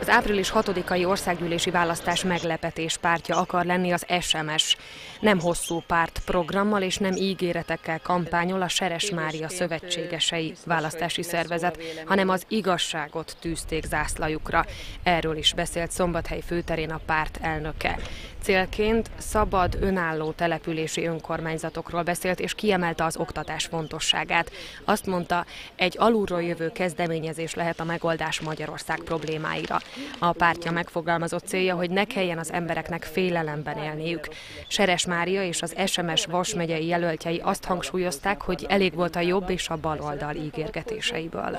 Az április 6-ai országgyűlési választás meglepetés pártja akar lenni az SMS. Nem hosszú párt programmal és nem ígéretekkel kampányol a Seres Mária szövetségesei választási szervezet, hanem az igazságot tűzték zászlajukra. Erről is beszélt Szombathely főterén a párt elnöke. Célként szabad, önálló települési önkormányzatokról beszélt, és kiemelte az oktatás fontosságát. Azt mondta, egy alulról jövő kezdeményezés lehet a megoldás Magyarország problémáira. A pártja megfogalmazott célja, hogy ne kelljen az embereknek félelemben élniük. Seres Mária és az SMS Vas megyei jelöltjei azt hangsúlyozták, hogy elég volt a jobb és a bal oldal ígérgetéseiből.